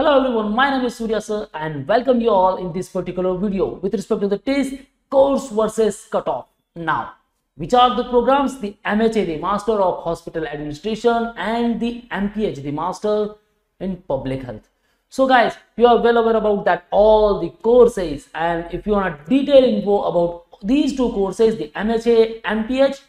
Hello everyone, my name is Surya sir and welcome you all in this particular video with respect to the TISS course versus cutoff. Now, which are the programs? The MHA, the Master of Hospital Administration and the MPH, the Master in Public Health. So guys, you are well aware about that all the courses and if you want a detailed info about these two courses, the MHA, MPH,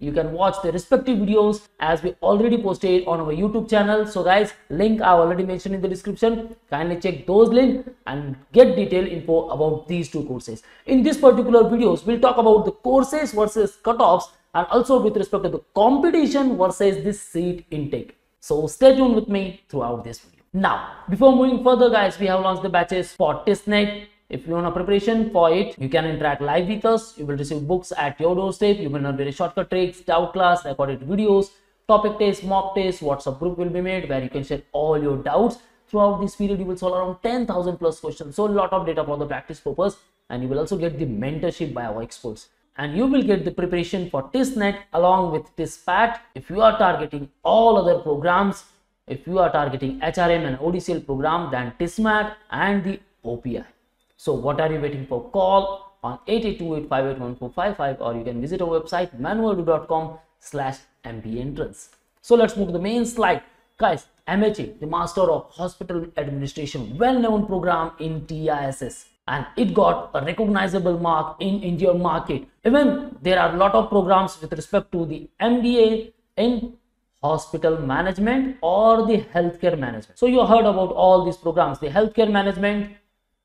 you can watch the respective videos as we already posted on our youtube channel. So guys link i already mentioned in the description. Kindly check those links and get detailed info about these two courses. In this particular videos we'll talk about the courses versus cutoffs and also with respect to the competition versus this seat intake. So stay tuned with me throughout this video. Now before moving further guys we have launched the batches for TISSNET if you want a preparation for it, you can interact live with us. You will receive books at your doorstep. You will learn very shortcut tricks, doubt class, recorded videos, topic tests, mock tests, WhatsApp group will be made where you can share all your doubts. Throughout this period, you will solve around 10,000 plus questions. So a lot of data for the practice purpose and you will also get the mentorship by our experts. And you will get the preparation for TISSNET along with TISSPAT. If you are targeting all other programs, if you are targeting HRM and ODCL program, then TISSMAT and the OPI. So what are you waiting for? Call on 8828581455 or you can visit our website manoeuvreedu.com slash entrance. So let's move to the main slide. Guys, MHA, the Master of Hospital Administration, well-known program in TISS and it got a recognizable mark in Indian market. Even there are a lot of programs with respect to the MBA in hospital management or the healthcare management. So you heard about all these programs, the healthcare management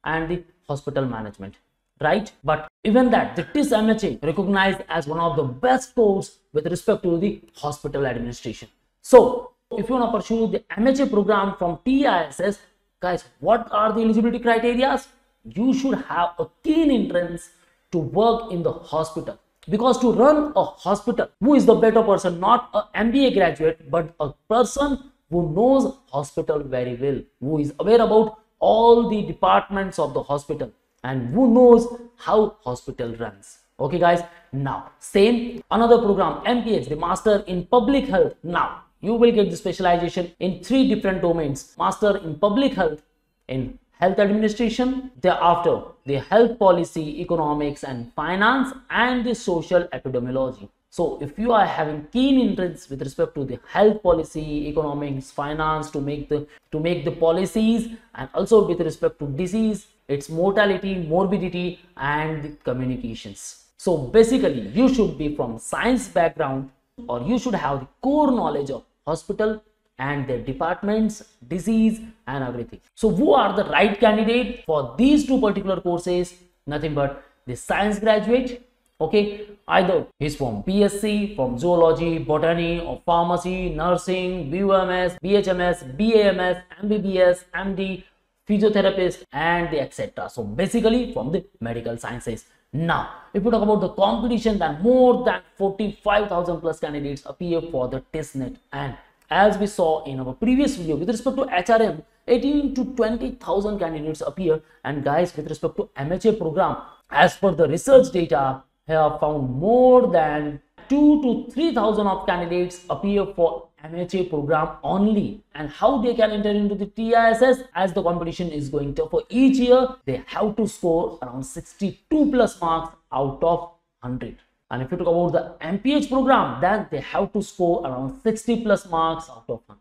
and the hospital management right? But even that the TISS MHA recognized as one of the best course with respect to the hospital administration. So if you want to pursue the MHA program from TISS guys what are the eligibility criteria you should have a keen interest to work in the hospital. Because to run a hospital who is the better person? Not an MBA graduate but a person who knows hospital very well who is aware about all the departments of the hospital and who knows how hospital runs. Okay guys? Now same another program mph the master in public health. Now you will get the specialization in three different domains. Master in public health in health administration thereafter the health policy economics and finance and the social epidemiology so if you are having keen interest with respect to the health policy, economics, finance to make the to make the policies and also with respect to disease, its mortality, morbidity and communications. So basically you should be from science background or you should have the core knowledge of hospital and their departments, disease and everything. So who are the right candidate for these two particular courses? Nothing but the science graduate okay either he's from bsc from zoology botany or pharmacy nursing bums bhms bams mbbs md physiotherapist and the etc so basically from the medical sciences. Now if we talk about the competition then more than 45000 plus candidates appear for the TISSNET and as we saw in our previous video with respect to hrm 18 to 20000 candidates appear. And guys with respect to mha program as per the research data have found more than 2 to 3000 of candidates appear for MHA program only. And how they can enter into the TISS as the competition is going to for each year they have to score around 62 plus marks out of 100 and if you talk about the MPH program then they have to score around 60 plus marks out of 100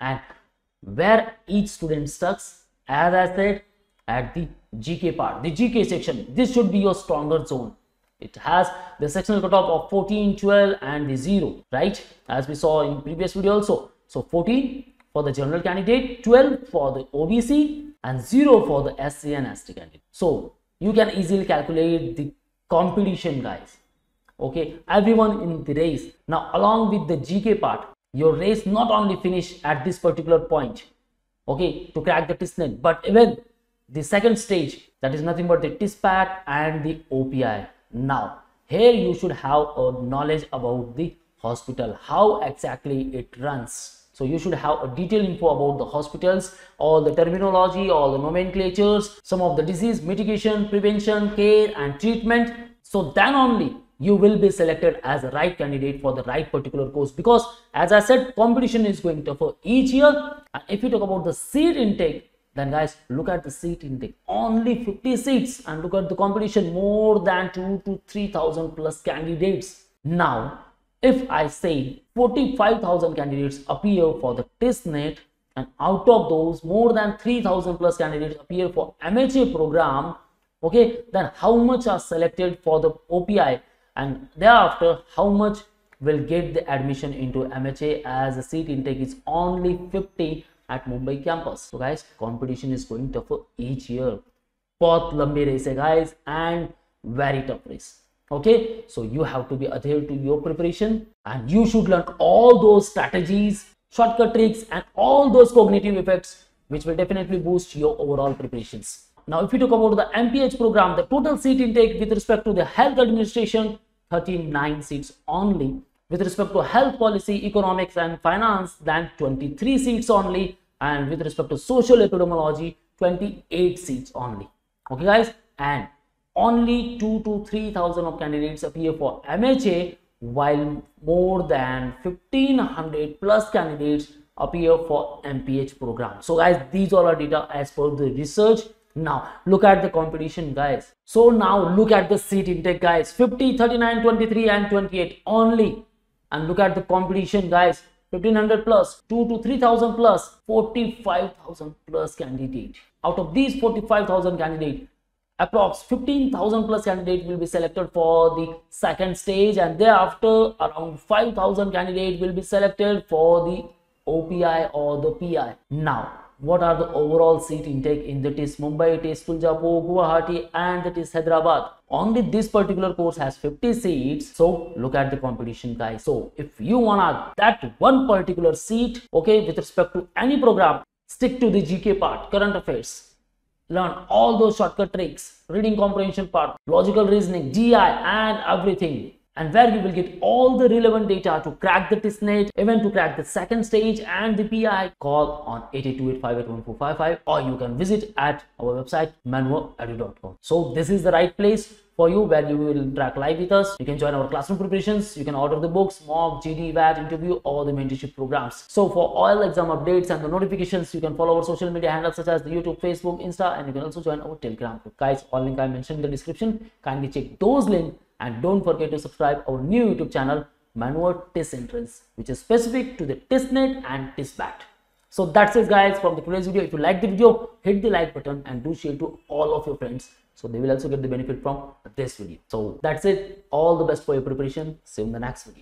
and where each student starts as I said at the GK part the GK section this should be your stronger zone it has the sectional cutoff of 14 12 and the 0 right? As we saw in previous video also. So 14 for the general candidate 12 for the obc and 0 for the sc and st candidate. So you can easily calculate the competition guys. Okay? Everyone in the race. Now along with the gk part your race not only finish at this particular point okay to crack the TISSNET but even the second stage that is nothing but the TISSPAT and the opi now here you should have a knowledge about the hospital how exactly it runs. So you should have a detailed info about the hospitals all the terminology all the nomenclatures some of the disease mitigation prevention care and treatment. So then only you will be selected as the right candidate for the right particular course because as i said competition is going to for each year. If you talk about the seat intake then guys look at the seat intake. Only 50 seats. And look at the competition. More than 2 to 3000 plus candidates. Now if i say 45000 candidates appear for the TISSNET and out of those more than 3000 plus candidates appear for mha program okay then how much are selected for the opi and thereafter how much will get the admission into MHA as the seat intake is only 50 at Mumbai campus. So guys, competition is going tougher each year. Both lambi race guys and very tough race. Okay, so you have to be adhered to your preparation and you should learn all those strategies, shortcut tricks and all those cognitive effects which will definitely boost your overall preparations. Now, if you talk about the MPH program, the total seat intake with respect to the health administration, 39 seats only with respect to health policy, economics and finance, then 23 seats only. And with respect to social epidemiology, 28 seats only. Okay, guys, and only 2 to 3000 of candidates appear for MHA, while more than 1500 plus candidates appear for MPH program. So, guys, these all are data as per the research. Now look at the competition guys. So now look at the seat intake guys. 50 39 23 and 28 only. And look at the competition guys 1500 plus 2 to 3000 plus 45000 plus candidate. Out of these 45000 candidate approx 15000 plus candidate will be selected for the second stage and thereafter around 5000 candidate will be selected for the opi or the pi now what are the overall seat intake in that is Mumbai, TISS Tuljapur, Guwahati and that is Hyderabad. Only this particular course has 50 seats. So look at the competition guys. So if you wanna that one particular seat, okay, with respect to any program, stick to the GK part, current affairs. Learn all those shortcut tricks, reading comprehension part, logical reasoning, GI and everything and where you will get all the relevant data to crack the TISSNET, even to crack the second stage and the PI, call on 8828581455 or you can visit at our website manoeuvreedu.com. So this is the right place for you where you will interact live with us. You can join our classroom preparations. You can order the books, mock, GD, WAT, interview, or the mentorship programs. So for all exam updates and the notifications, you can follow our social media handles such as the YouTube, Facebook, Insta, and you can also join our Telegram group. Guys, all link I mentioned in the description. Kindly check those links and don't forget to subscribe our new YouTube channel Manoeuvre TISS Entrance which is specific to the TISSNET and TISSPAT. So that's it guys from the today's video. If you like the video, hit the like button and do share to all of your friends so they will also get the benefit from this video. So that's it. All the best for your preparation. See you in the next video.